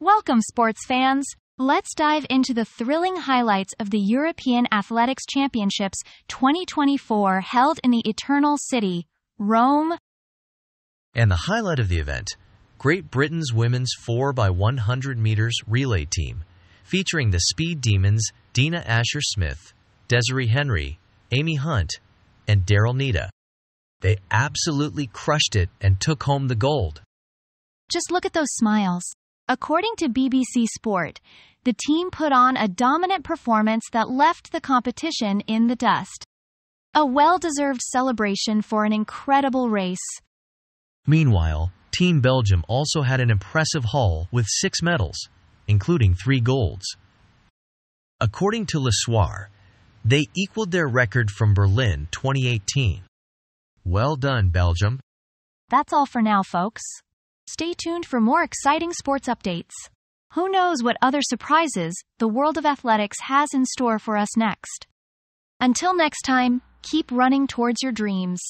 Welcome, sports fans. Let's dive into the thrilling highlights of the European Athletics Championships 2024 held in the Eternal City, Rome. And the highlight of the event Great Britain's women's 4x100 meters relay team, featuring the Speed Demons Dina Asher Smith, Desiree Henry, Amy Hunt, and Daryll Neita. They absolutely crushed it and took home the gold. Just look at those smiles. According to BBC Sport, the team put on a dominant performance that left the competition in the dust. A well deserved celebration for an incredible race. Meanwhile, Team Belgium also had an impressive haul with six medals, including three golds. According to Le Soir, they equaled their record from Berlin 2018. Well done, Belgium. That's all for now, folks. Stay tuned for more exciting sports updates. Who knows what other surprises the world of athletics has in store for us next? Until next time, keep running towards your dreams.